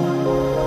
Música